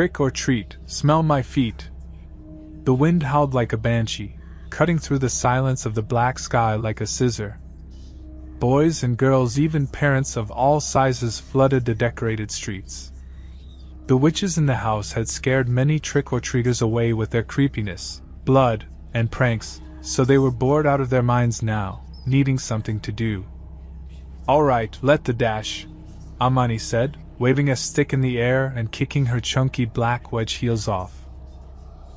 Trick or treat, smell my feet. The wind howled like a banshee, cutting through the silence of the black sky like a scissor. Boys and girls, even parents of all sizes, flooded the decorated streets. The witches in the house had scared many trick or treaters away with their creepiness, blood, and pranks, so they were bored out of their minds now, needing something to do. All right, let the dash, Amani said, waving a stick in the air and kicking her chunky black wedge heels off.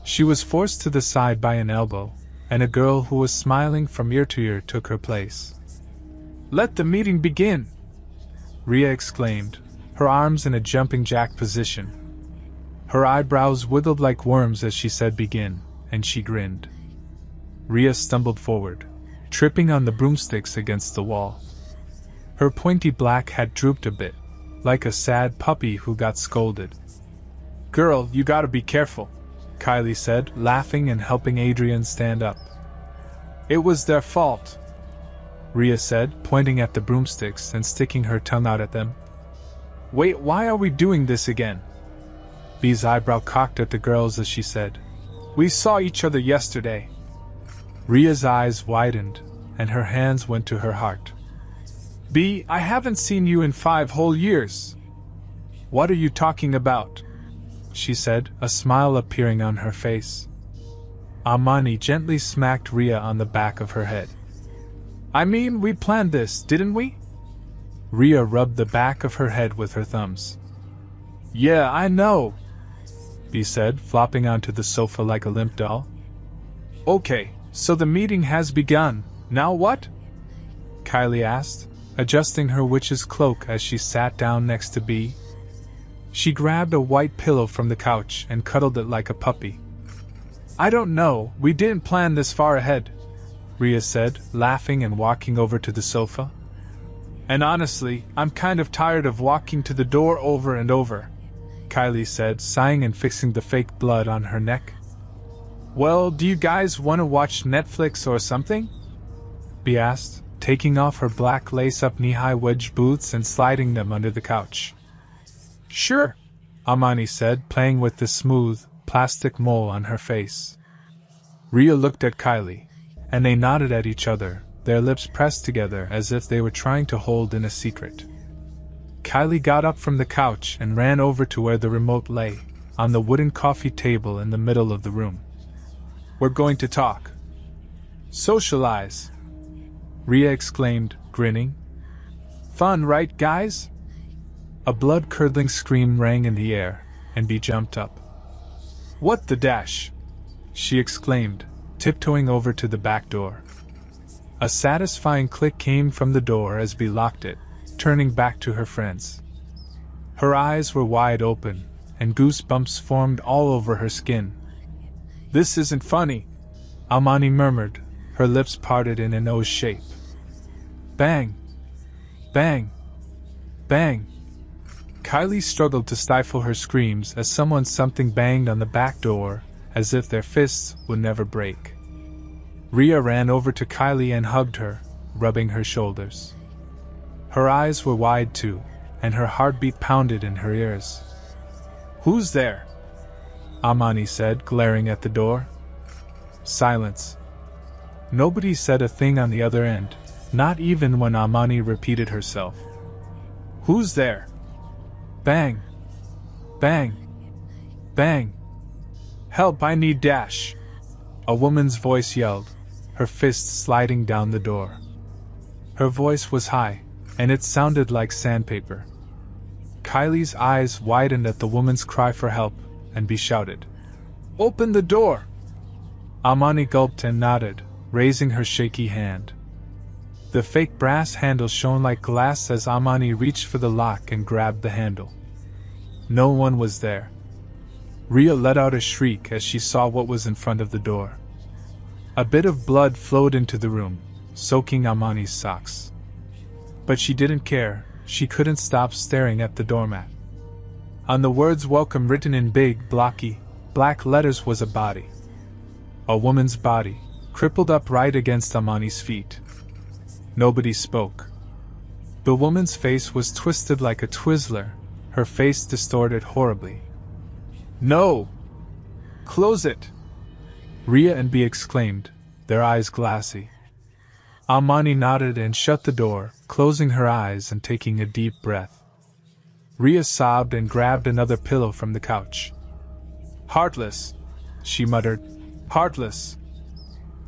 She was forced to the side by an elbow, and a girl who was smiling from ear to ear took her place. Let the meeting begin! Ria exclaimed, her arms in a jumping jack position. Her eyebrows wiggled like worms as she said begin, and she grinned. Ria stumbled forward, tripping on the broomsticks against the wall. Her pointy black hat drooped a bit, like a sad puppy who got scolded. Girl, you gotta be careful, Kylie said, laughing and helping Adrian stand up. It was their fault, Ria said, pointing at the broomsticks and sticking her tongue out at them. Wait, why are we doing this again? Bee's eyebrow cocked at the girls as she said, We saw each other yesterday. Ria's eyes widened, and her hands went to her heart. B, I haven't seen you in five whole years. What are you talking about? she said, a smile appearing on her face. Amani gently smacked Ria on the back of her head. I mean, we planned this, didn't we? Ria rubbed the back of her head with her thumbs. Yeah, I know, B said, flopping onto the sofa like a limp doll. Okay, so the meeting has begun. Now what? Kylie asked, adjusting her witch's cloak as she sat down next to B. She grabbed a white pillow from the couch and cuddled it like a puppy. I don't know, we didn't plan this far ahead, Ria said, laughing and walking over to the sofa. And honestly, I'm kind of tired of walking to the door over and over, Kylie said, sighing and fixing the fake blood on her neck. Well, do you guys want to watch Netflix or something? B asked, taking off her black lace up knee high wedge boots and sliding them under the couch. Sure, Amani said, playing with the smooth, plastic mole on her face. Ria looked at Kylie, and they nodded at each other, their lips pressed together as if they were trying to hold in a secret. Kylie got up from the couch and ran over to where the remote lay, on the wooden coffee table in the middle of the room. We're going to talk. Socialize. Ria exclaimed, grinning. Fun, right, guys? A blood curdling scream rang in the air, and Bee jumped up. What the dash? she exclaimed, tiptoeing over to the back door. A satisfying click came from the door as Bee locked it, turning back to her friends. Her eyes were wide open, and goosebumps formed all over her skin. This isn't funny, Amani murmured, her lips parted in an O shape. Bang! Bang! Bang! Kylie struggled to stifle her screams as someone something banged on the back door, as if their fists would never break. Ria ran over to Kylie and hugged her, rubbing her shoulders. Her eyes were wide too, and her heartbeat pounded in her ears. Who's there? Amani said, glaring at the door. Silence. Nobody said a thing on the other end, not even when Amani repeated herself. Who's there? Bang! Bang! Bang! Help, I need dash! A woman's voice yelled, her fist sliding down the door. Her voice was high, and it sounded like sandpaper. Kylie's eyes widened at the woman's cry for help, and Bee shouted, Open the door! Amani gulped and nodded, raising her shaky hand. The fake brass handle shone like glass as Amani reached for the lock and grabbed the handle. No one was there. Ria let out a shriek as she saw what was in front of the door. A bit of blood flowed into the room, soaking Amani's socks. But she didn't care, she couldn't stop staring at the doormat. On the words welcome written in big, blocky, black letters was a body. A woman's body, crippled up right against Amani's feet. Nobody spoke. The woman's face was twisted like a Twizzler, her face distorted horribly. No! Close it! Ria and B exclaimed, their eyes glassy. Amani nodded and shut the door, closing her eyes and taking a deep breath. Ria sobbed and grabbed another pillow from the couch. Heartless, she muttered. Heartless.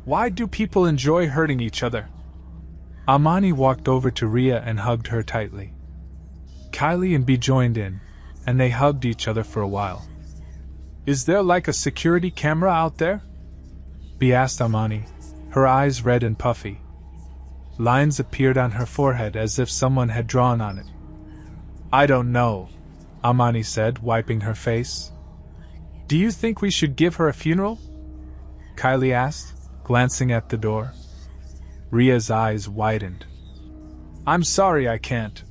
Why do people enjoy hurting each other? Amani walked over to Ria and hugged her tightly. Kylie and B joined in, and they hugged each other for a while. Is there like a security camera out there? B asked Amani, her eyes red and puffy. Lines appeared on her forehead as if someone had drawn on it. I don't know, Amani said, wiping her face. Do you think we should give her a funeral? Kylie asked, glancing at the door. Ria's eyes widened. I'm sorry I can't,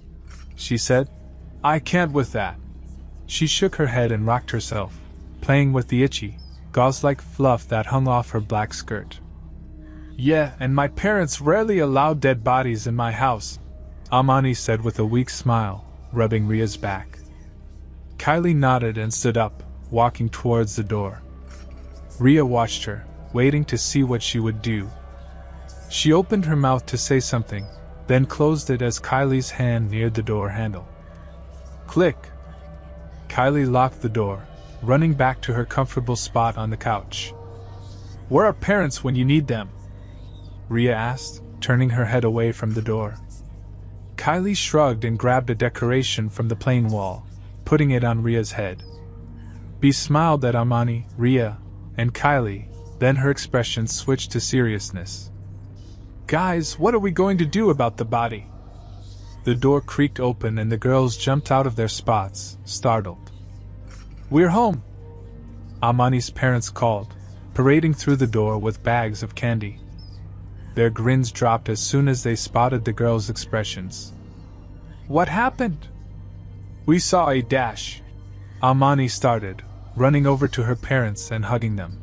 she said. I can't with that. She shook her head and rocked herself, playing with the itchy, gauze like fluff that hung off her black skirt. Yeah, and my parents rarely allow dead bodies in my house, Amani said with a weak smile, rubbing Ria's back. Kylie nodded and stood up, walking towards the door. Ria watched her, waiting to see what she would do. She opened her mouth to say something, then closed it as Kylie's hand neared the door handle. Click! Kylie locked the door, running back to her comfortable spot on the couch. Where are parents when you need them? Ria asked, turning her head away from the door. Kylie shrugged and grabbed a decoration from the plain wall, putting it on Ria's head. B smiled at Amani, Ria, and Kylie, then her expression switched to seriousness. Guys, what are we going to do about the body? The door creaked open and the girls jumped out of their spots, startled. We're home! Amani's parents called, parading through the door with bags of candy. Their grins dropped as soon as they spotted the girls' expressions. What happened? We saw a dash. Amani started, running over to her parents and hugging them.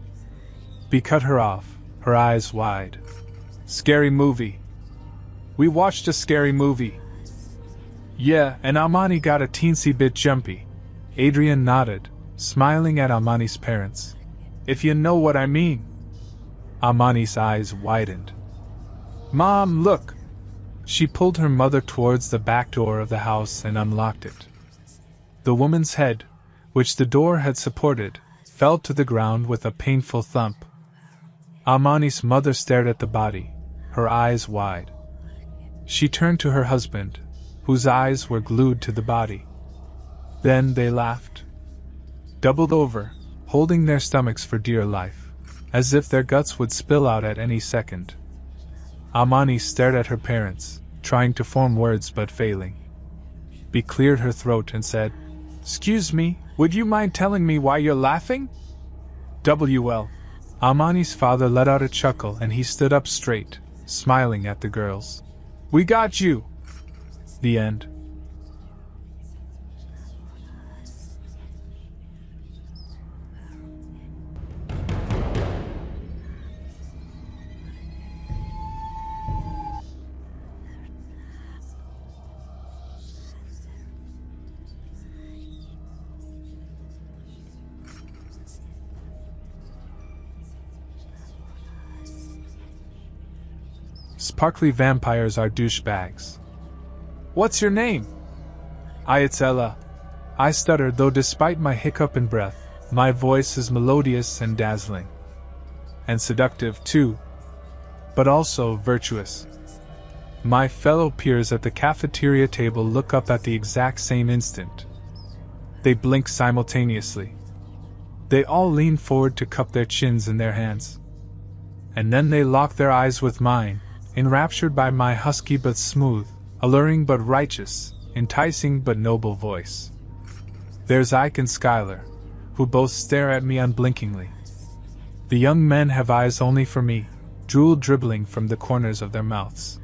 B cut her off, her eyes wide. Scary movie. We watched a scary movie. Yeah, and Amani got a teensy bit jumpy. Adrian nodded, smiling at Amani's parents. If you know what I mean. Amani's eyes widened. Mom, look! She pulled her mother towards the back door of the house and unlocked it. The woman's head, which the door had supported, fell to the ground with a painful thump. Amani's mother stared at the body, her eyes wide. She turned to her husband, whose eyes were glued to the body. Then they laughed. Doubled over, holding their stomachs for dear life, as if their guts would spill out at any second. Amani stared at her parents, trying to form words but failing. B cleared her throat and said, Excuse me, would you mind telling me why you're laughing? WL. Amani's father let out a chuckle and he stood up straight, smiling at the girls. We got you! The end. Sparkly vampires are douchebags. What's your name? I, it's Ella. I stutter, though despite my hiccup and breath, my voice is melodious and dazzling. And seductive, too. But also virtuous. My fellow peers at the cafeteria table look up at the exact same instant. They blink simultaneously. They all lean forward to cup their chins in their hands. And then they lock their eyes with mine, enraptured by my husky but smooth, alluring but righteous, enticing but noble voice. There's Ike and Schuyler, who both stare at me unblinkingly. The young men have eyes only for me, drool dribbling from the corners of their mouths.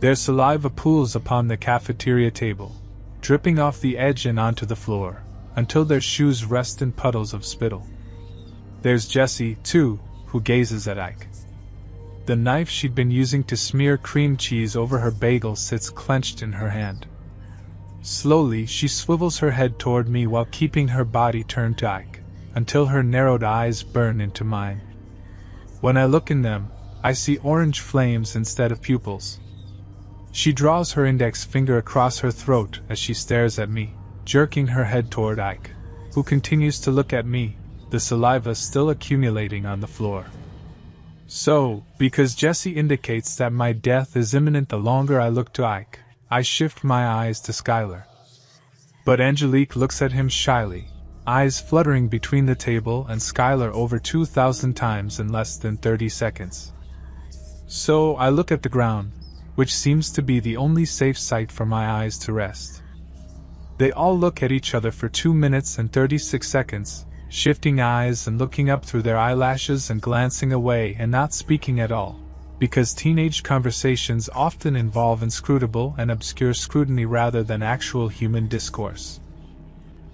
Their saliva pools upon the cafeteria table, dripping off the edge and onto the floor, until their shoes rest in puddles of spittle. There's Jesse, too, who gazes at Ike. The knife she'd been using to smear cream cheese over her bagel sits clenched in her hand. Slowly, she swivels her head toward me while keeping her body turned to Ike. until her narrowed eyes burn into mine. When I look in them, I see orange flames instead of pupils. She draws her index finger across her throat as she stares at me, jerking her head toward Ike, who continues to look at me, the saliva still accumulating on the floor. So, because Jesse indicates that my death is imminent the longer I look to Ike, I shift my eyes to Skylar. But Angelique looks at him shyly, eyes fluttering between the table and Skylar over 2,000 times in less than 30 seconds. So I look at the ground, which seems to be the only safe site for my eyes to rest. They all look at each other for 2 minutes and 36 seconds, shifting eyes and looking up through their eyelashes and glancing away and not speaking at all, because teenage conversations often involve inscrutable and obscure scrutiny rather than actual human discourse.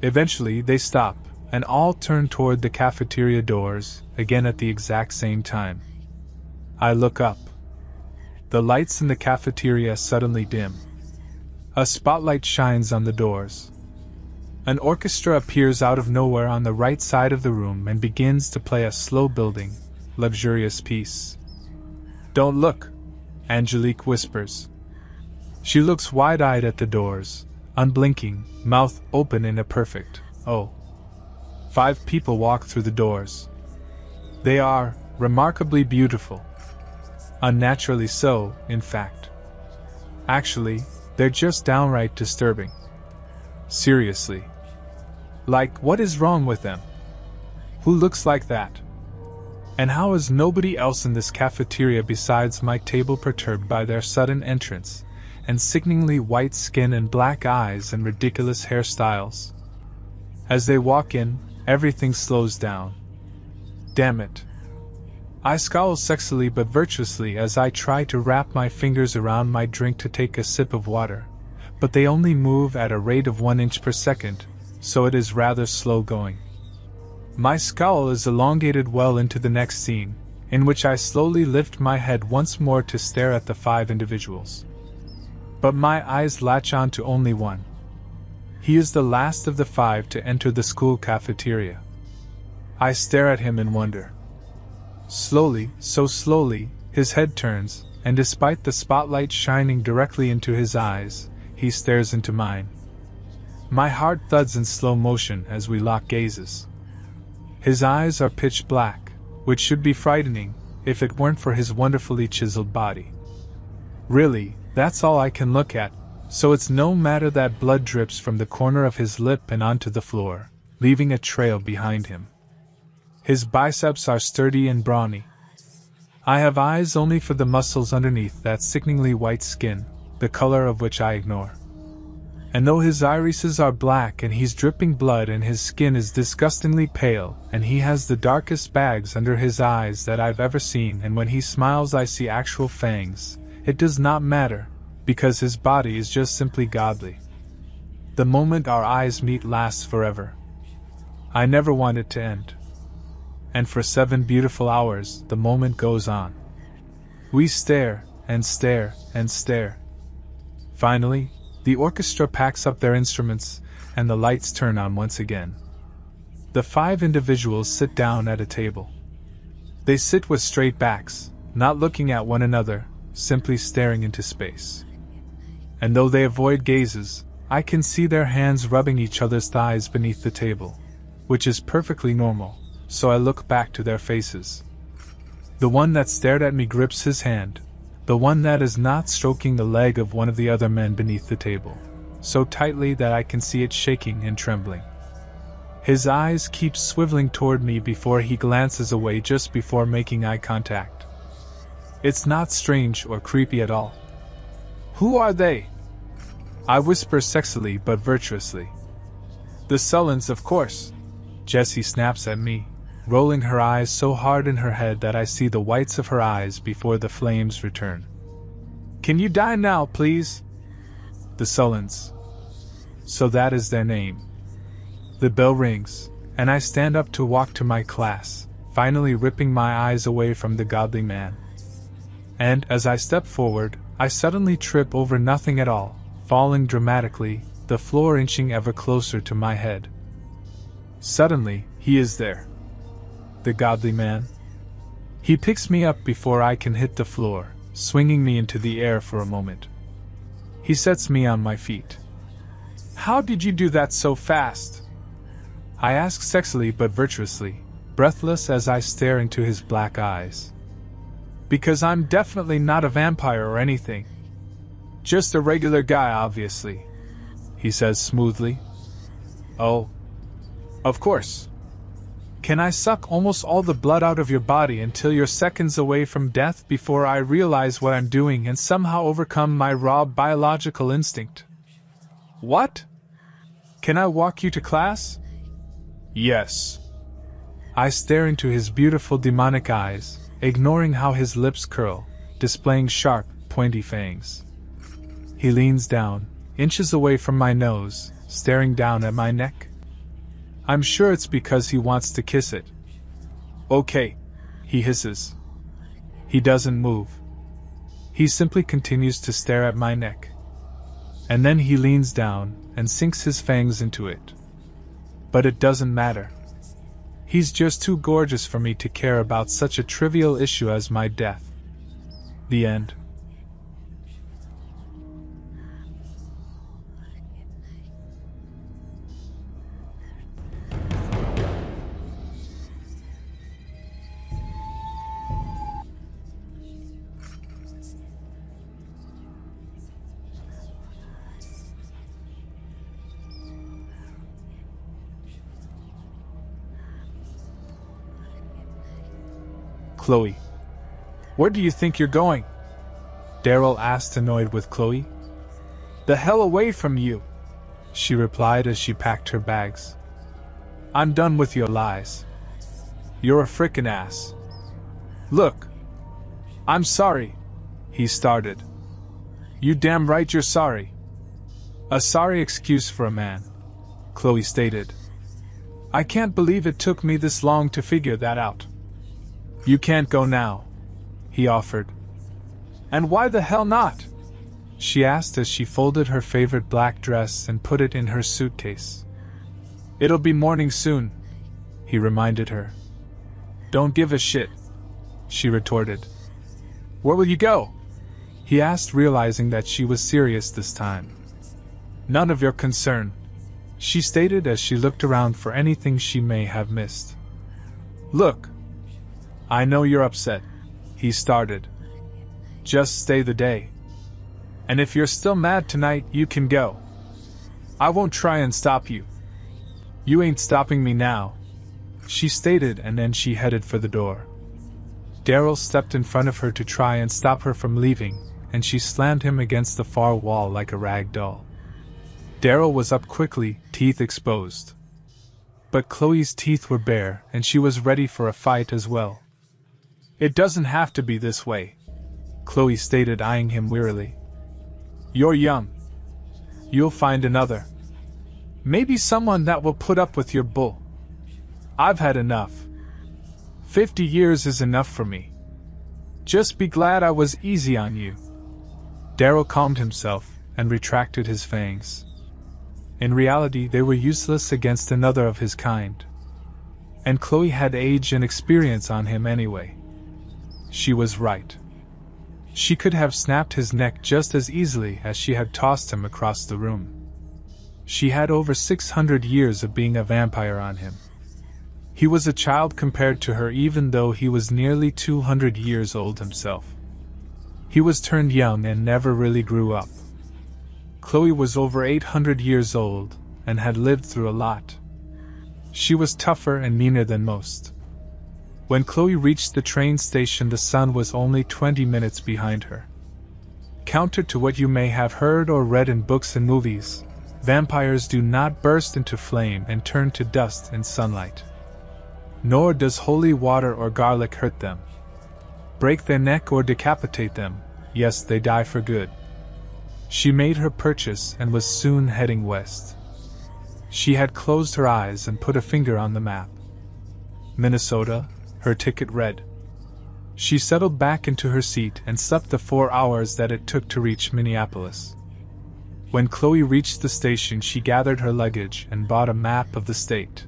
Eventually, they stop, and all turn toward the cafeteria doors, again at the exact same time. I look up. The lights in the cafeteria suddenly dim. A spotlight shines on the doors. An orchestra appears out of nowhere on the right side of the room and begins to play a slow building, luxurious piece. Don't look, Angelique whispers. She looks wide eyed at the doors, unblinking, mouth open in a perfect, oh. Five people walk through the doors. They are remarkably beautiful. Unnaturally so, in fact. Actually, they're just downright disturbing. Seriously. Like, what is wrong with them? Who looks like that? And how is nobody else in this cafeteria besides my table perturbed by their sudden entrance, and sickeningly white skin and black eyes and ridiculous hairstyles? As they walk in, everything slows down. Damn it. I scowl sexily but virtuously as I try to wrap my fingers around my drink to take a sip of water, but they only move at a rate of one inch per second, so it is rather slow going. My scowl is elongated well into the next scene, in which I slowly lift my head once more to stare at the five individuals. But my eyes latch on to only one. He is the last of the five to enter the school cafeteria. I stare at him in wonder. Slowly, so slowly, his head turns, and despite the spotlight shining directly into his eyes, he stares into mine. My heart thuds in slow motion as we lock gazes. His eyes are pitch black, which should be frightening if it weren't for his wonderfully chiseled body. Really, that's all I can look at, so it's no matter that blood drips from the corner of his lip and onto the floor, leaving a trail behind him. His biceps are sturdy and brawny. I have eyes only for the muscles underneath that sickeningly white skin, the color of which I ignore. And though his irises are black and he's dripping blood and his skin is disgustingly pale, and he has the darkest bags under his eyes that I've ever seen, and when he smiles I see actual fangs, it does not matter, because his body is just simply godly. The moment our eyes meet lasts forever. I never want it to end and for seven beautiful hours the moment goes on. We stare, and stare, and stare. Finally, the orchestra packs up their instruments, and the lights turn on once again. The five individuals sit down at a table. They sit with straight backs, not looking at one another, simply staring into space. And though they avoid gazes, I can see their hands rubbing each other's thighs beneath the table, which is perfectly normal so I look back to their faces. The one that stared at me grips his hand, the one that is not stroking the leg of one of the other men beneath the table, so tightly that I can see it shaking and trembling. His eyes keep swiveling toward me before he glances away just before making eye contact. It's not strange or creepy at all. Who are they? I whisper sexily but virtuously. The Sullens, of course. Jesse snaps at me, rolling her eyes so hard in her head that I see the whites of her eyes before the flames return. Can you die now, please? The Sullens. So that is their name. The bell rings, and I stand up to walk to my class, finally ripping my eyes away from the godly man. And as I step forward, I suddenly trip over nothing at all, falling dramatically, the floor inching ever closer to my head. Suddenly, He is there. The godly man. He picks me up before I can hit the floor, swinging me into the air for a moment. He sets me on my feet. How did you do that so fast? I ask sexily but virtuously, breathless as I stare into his black eyes. Because I'm definitely not a vampire or anything. Just a regular guy, obviously, he says smoothly. Oh. Of course. Can I suck almost all the blood out of your body until you're seconds away from death before I realize what I'm doing and somehow overcome my raw biological instinct? What? Can I walk you to class? Yes. I stare into his beautiful demonic eyes, ignoring how his lips curl, displaying sharp, pointy fangs. He leans down, inches away from my nose, staring down at my neck. I'm sure it's because he wants to kiss it. Okay, he hisses. He doesn't move. He simply continues to stare at my neck. And then he leans down and sinks his fangs into it. But it doesn't matter. He's just too gorgeous for me to care about such a trivial issue as my death. The end. Chloe. Where do you think you're going? Daryl asked, annoyed with Chloe. The hell away from you, she replied as she packed her bags. I'm done with your lies. You're a frickin' ass. Look. I'm sorry, he started. You damn right you're sorry. A sorry excuse for a man, Chloe stated. I can't believe it took me this long to figure that out. You can't go now, he offered. And why the hell not? She asked as she folded her favorite black dress and put it in her suitcase. It'll be morning soon, he reminded her. Don't give a shit, she retorted. Where will you go? He asked, realizing that she was serious this time. None of your concern, she stated as she looked around for anything she may have missed. Look, I know you're upset, he started. Just stay the day. And if you're still mad tonight, you can go. I won't try and stop you. You ain't stopping me now, she stated, and then she headed for the door. Daryl stepped in front of her to try and stop her from leaving, and she slammed him against the far wall like a rag doll. Daryl was up quickly, teeth exposed. But Chloe's teeth were bare, and she was ready for a fight as well. It doesn't have to be this way, Chloe stated, eyeing him wearily. You're young. You'll find another. Maybe someone that will put up with your bull. I've had enough. Fifty years is enough for me. Just be glad I was easy on you. Daryl calmed himself and retracted his fangs. In reality, they were useless against another of his kind. And Chloe had age and experience on him anyway. She was right. She could have snapped his neck just as easily as she had tossed him across the room. She had over 600 years of being a vampire on him. He was a child compared to her, even though he was nearly 200 years old himself. He was turned young and never really grew up. Chloe was over 800 years old and had lived through a lot. She was tougher and meaner than most. When Chloe reached the train station, the sun was only 20 minutes behind her. Counter to what you may have heard or read in books and movies, vampires do not burst into flame and turn to dust in sunlight. Nor does holy water or garlic hurt them. Break their neck or decapitate them, yes, they die for good. She made her purchase and was soon heading west. She had closed her eyes and put a finger on the map. Minnesota, her ticket read. She settled back into her seat and slept the four hours that it took to reach Minneapolis. When Chloe reached the station, she gathered her luggage and bought a map of the state.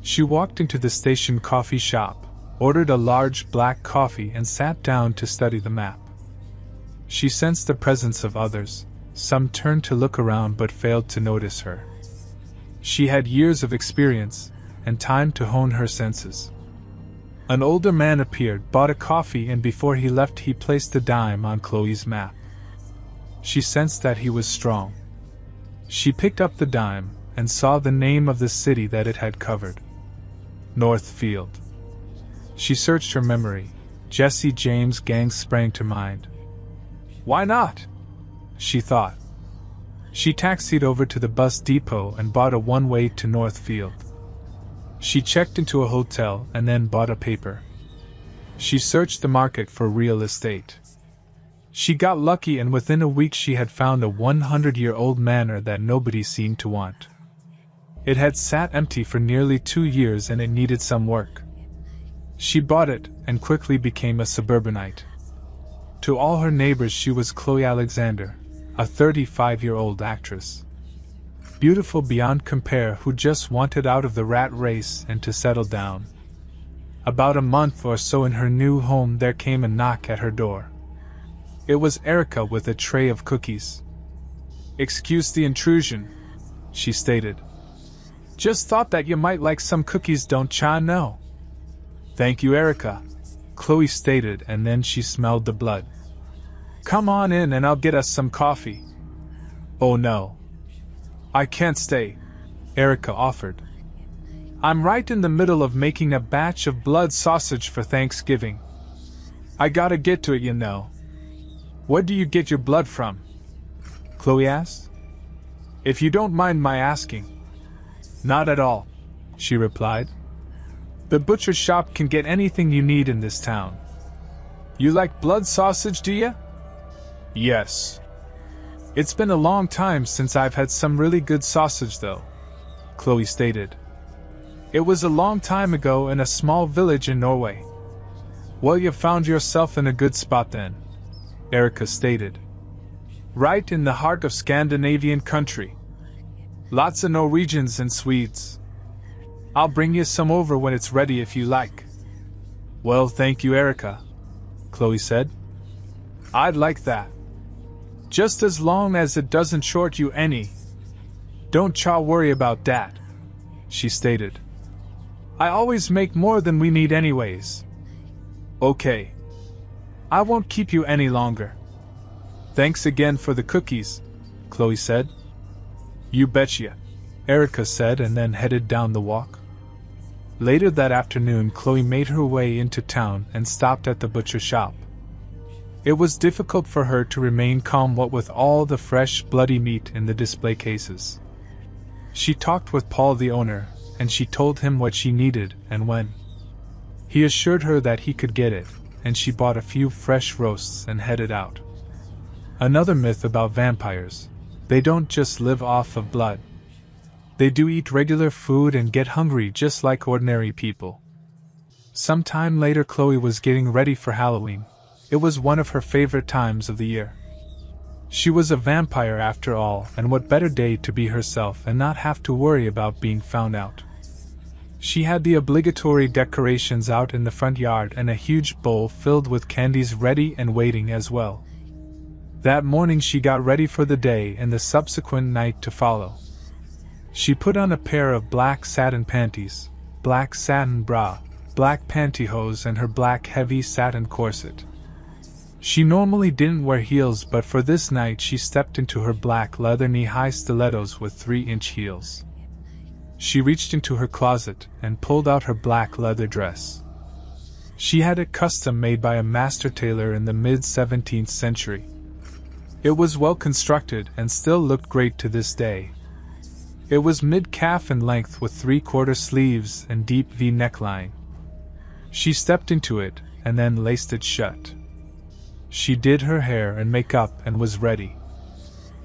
She walked into the station coffee shop, ordered a large black coffee, and sat down to study the map. She sensed the presence of others, some turned to look around but failed to notice her. She had years of experience and time to hone her senses. An older man appeared, bought a coffee, and before he left, he placed a dime on Chloe's map. She sensed that he was strong. She picked up the dime and saw the name of the city that it had covered Northfield. She searched her memory. Jesse James gang sprang to mind. Why not? She thought. She taxied over to the bus depot and bought a one way to Northfield. She checked into a hotel and then bought a paper. She searched the market for real estate. She got lucky, and within a week, she had found a 100 year old manor that nobody seemed to want. It had sat empty for nearly two years and it needed some work. She bought it and quickly became a suburbanite. To all her neighbors, she was Chloe Alexander, a 35 year old actress. Beautiful beyond compare, who just wanted out of the rat race and to settle down. About a month or so in her new home, there came a knock at her door. It was Erica with a tray of cookies. Excuse the intrusion, she stated. Just thought that you might like some cookies, don't cha know? Thank you, Erica, Chloe stated, and then she smelled the blood. Come on in and I'll get us some coffee. Oh no. I can't stay, Erica offered. I'm right in the middle of making a batch of blood sausage for Thanksgiving. I gotta get to it, you know. What do you get your blood from? Chloe asked. If you don't mind my asking. Not at all, she replied. The butcher shop can get anything you need in this town. You like blood sausage, do you? Yes. It's been a long time since I've had some really good sausage, though, Chloe stated. It was a long time ago in a small village in Norway. Well, you found yourself in a good spot then. Erica stated. Right in the heart of Scandinavian country. Lots of Norwegians and Swedes. I'll bring you some over when it's ready if you like. Well, thank you, Erica, Chloe said. I'd like that. Just as long as it doesn't short you any. Don't cha worry about that, she stated. I always make more than we need, anyways. Okay. I won't keep you any longer. Thanks again for the cookies, Chloe said. You betcha, Erica said and then headed down the walk. Later that afternoon, Chloe made her way into town and stopped at the butcher shop. It was difficult for her to remain calm what with all the fresh, bloody meat in the display cases. She talked with Paul, the owner, and she told him what she needed and when. He assured her that he could get it, and she bought a few fresh roasts and headed out. Another myth about vampires they don't just live off of blood. They do eat regular food and get hungry just like ordinary people. Some time later, Chloe was getting ready for Halloween. It was one of her favorite times of the year. She was a vampire after all, and what better day to be herself and not have to worry about being found out. She had the obligatory decorations out in the front yard and a huge bowl filled with candies ready and waiting as well. That morning she got ready for the day and the subsequent night to follow. She put on a pair of black satin panties, black satin bra, black pantyhose, and her black heavy satin corset. She normally didn't wear heels, but for this night she stepped into her black leather knee high stilettos with 3 inch heels. She reached into her closet and pulled out her black leather dress. She had it custom made by a master tailor in the mid 17th century. It was well constructed and still looked great to this day. It was mid calf in length with three quarter sleeves and deep V neckline. She stepped into it and then laced it shut. She did her hair and makeup and was ready.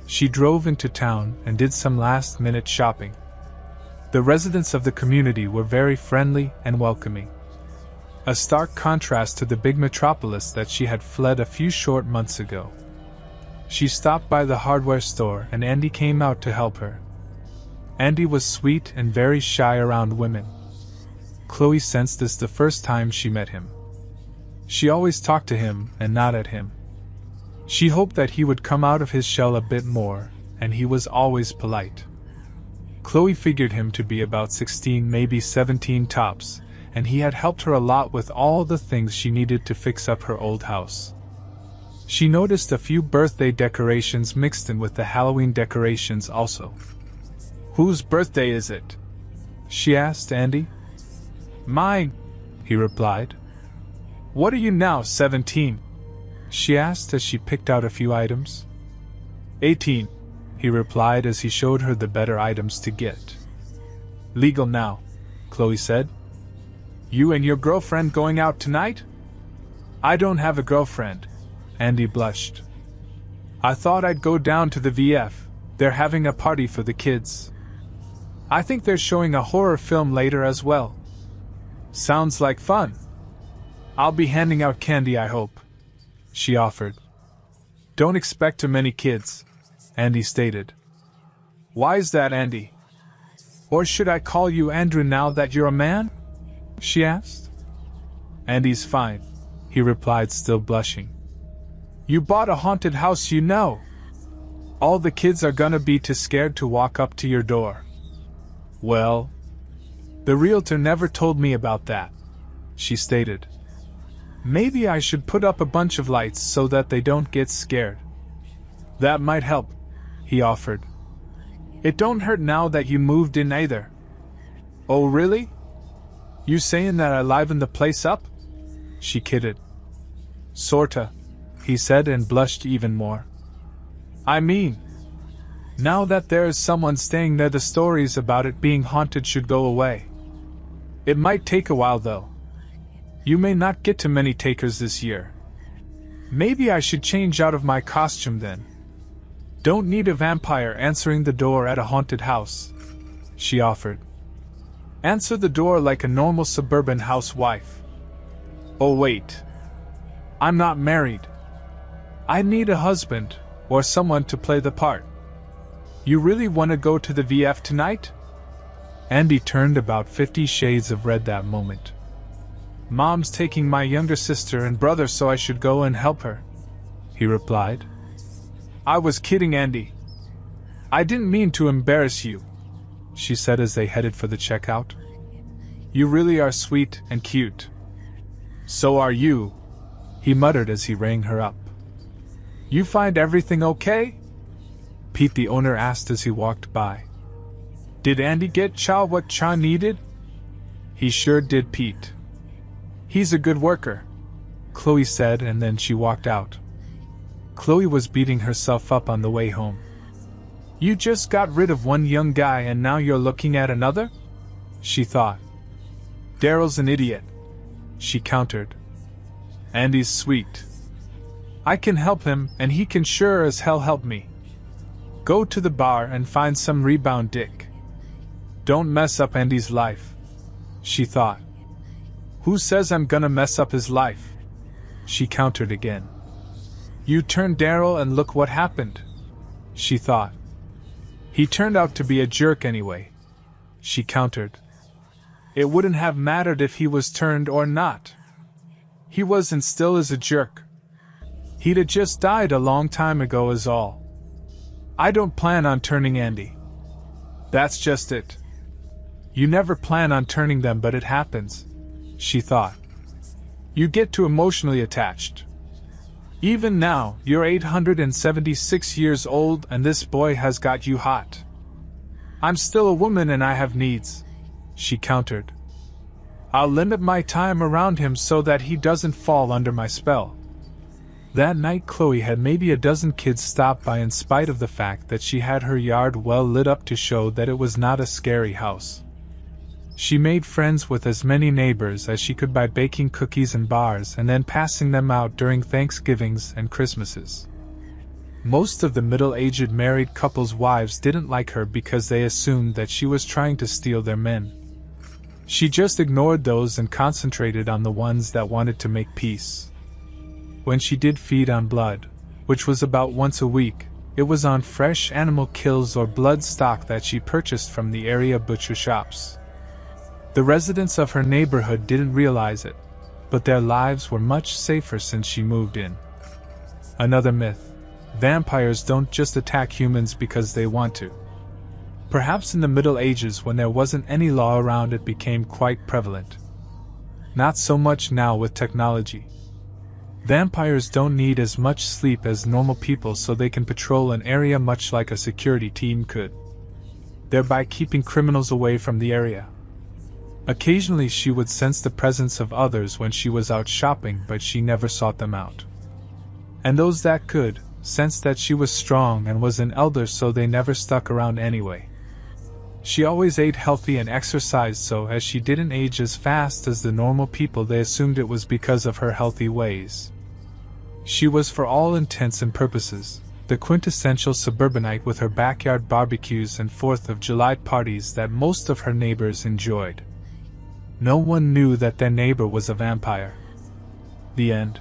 She drove into town and did some last minute shopping. The residents of the community were very friendly and welcoming. A stark contrast to the big metropolis that she had fled a few short months ago. She stopped by the hardware store and Andy came out to help her. Andy was sweet and very shy around women. Chloe sensed this the first time she met him. She always talked to him and not at him. She hoped that he would come out of his shell a bit more, and he was always polite. Chloe figured him to be about 16, maybe 17 tops, and he had helped her a lot with all the things she needed to fix up her old house. She noticed a few birthday decorations mixed in with the Halloween decorations also. Whose birthday is it? She asked Andy. Mine, he replied. What are you now, 17? She asked as she picked out a few items. 18, he replied as he showed her the better items to get. Legal now, Chloe said. You and your girlfriend going out tonight? I don't have a girlfriend, Andy blushed. I thought I'd go down to the VF, they're having a party for the kids. I think they're showing a horror film later as well. Sounds like fun. I'll be handing out candy, I hope, she offered. Don't expect too many kids, Andy stated. Why's that, Andy? Or should I call you Andrew now that you're a man? she asked. Andy's fine, he replied, still blushing. You bought a haunted house, you know. All the kids are gonna be too scared to walk up to your door. Well, the realtor never told me about that, she stated. Maybe I should put up a bunch of lights so that they don't get scared. That might help, he offered. It don't hurt now that you moved in either. Oh, really? You saying that I liven the place up? She kidded. Sorta, he said and blushed even more. I mean, now that there is someone staying there, the stories about it being haunted should go away. It might take a while though. You may not get too many takers this year. Maybe I should change out of my costume then. Don't need a vampire answering the door at a haunted house, she offered. Answer the door like a normal suburban housewife. Oh, wait. I'm not married. I need a husband, or someone to play the part. You really want to go to the VF tonight? Andy turned about fifty shades of red that moment. Mom's taking my younger sister and brother, so I should go and help her, he replied. I was kidding, Andy. I didn't mean to embarrass you, she said as they headed for the checkout. You really are sweet and cute. So are you, he muttered as he rang her up. You find everything okay? Pete the owner asked as he walked by. Did Andy get Cha what Cha needed? He sure did, Pete. He's a good worker, Chloe said, and then she walked out. Chloe was beating herself up on the way home. You just got rid of one young guy and now you're looking at another? She thought. Daryl's an idiot, she countered. Andy's sweet. I can help him, and he can sure as hell help me. Go to the bar and find some rebound dick. Don't mess up Andy's life, she thought. Who says I'm gonna mess up his life? She countered again. You turned Daryl and look what happened, she thought. He turned out to be a jerk anyway, she countered. It wouldn't have mattered if he was turned or not. He was and still is a jerk. He'd have just died a long time ago, is all. I don't plan on turning Andy. That's just it. You never plan on turning them, but it happens, she thought. You get too emotionally attached. Even now, you're 876 years old and this boy has got you hot. I'm still a woman and I have needs she countered. I'll limit my time around him so that he doesn't fall under my spell. That night, Chloe had maybe a dozen kids stop by in spite of the fact that she had her yard well lit up to show that it was not a scary house. She made friends with as many neighbors as she could by baking cookies and bars and then passing them out during Thanksgivings and Christmases. Most of the middle aged married couples' wives didn't like her because they assumed that she was trying to steal their men. She just ignored those and concentrated on the ones that wanted to make peace. When she did feed on blood, which was about once a week, it was on fresh animal kills or blood stock that she purchased from the area butcher shops. The residents of her neighborhood didn't realize it, but their lives were much safer since she moved in. Another myth vampires don't just attack humans because they want to. Perhaps in the Middle Ages, when there wasn't any law around, it became quite prevalent. Not so much now with technology. Vampires don't need as much sleep as normal people so they can patrol an area much like a security team could, thereby keeping criminals away from the area. Occasionally, she would sense the presence of others when she was out shopping, but she never sought them out. And those that could, sensed that she was strong and was an elder, so they never stuck around anyway. She always ate healthy and exercised, so as she didn't age as fast as the normal people, they assumed it was because of her healthy ways. She was, for all intents and purposes, the quintessential suburbanite with her backyard barbecues and 4th of July parties that most of her neighbors enjoyed. No one knew that their neighbor was a vampire. The end.